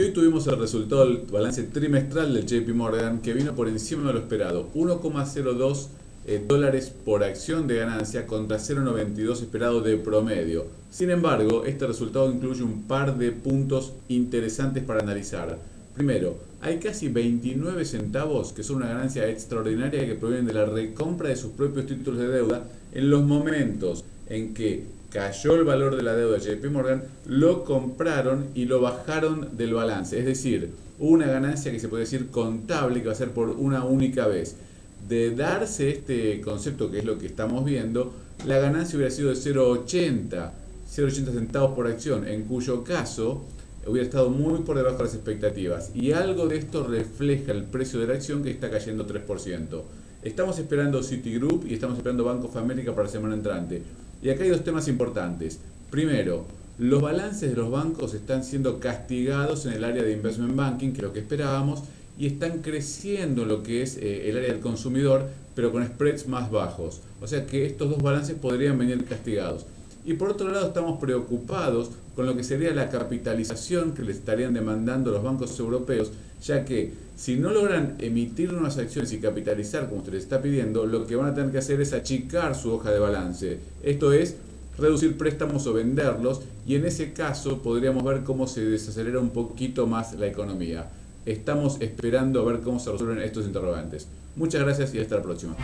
Hoy tuvimos el resultado del balance trimestral del JP Morgan que vino por encima de lo esperado, 1,02 eh, dólares por acción de ganancia contra 0,92 esperado de promedio. Sin embargo, este resultado incluye un par de puntos interesantes para analizar. Primero, hay casi 29 centavos que son una ganancia extraordinaria que provienen de la recompra de sus propios títulos de deuda en los momentos en que cayó el valor de la deuda de JP Morgan, lo compraron y lo bajaron del balance. Es decir, una ganancia que se puede decir contable que va a ser por una única vez. De darse este concepto que es lo que estamos viendo, la ganancia hubiera sido de 0,80, 0,80 centavos por acción, en cuyo caso hubiera estado muy por debajo de las expectativas. Y algo de esto refleja el precio de la acción que está cayendo 3%. Estamos esperando Citigroup y estamos esperando Banco of para la semana entrante. Y acá hay dos temas importantes. Primero, los balances de los bancos están siendo castigados en el área de investment banking, que es lo que esperábamos, y están creciendo lo que es eh, el área del consumidor, pero con spreads más bajos. O sea que estos dos balances podrían venir castigados. Y por otro lado estamos preocupados con lo que sería la capitalización que le estarían demandando los bancos europeos, ya que si no logran emitir nuevas acciones y capitalizar como se les está pidiendo, lo que van a tener que hacer es achicar su hoja de balance. Esto es reducir préstamos o venderlos y en ese caso podríamos ver cómo se desacelera un poquito más la economía. Estamos esperando a ver cómo se resuelven estos interrogantes. Muchas gracias y hasta la próxima.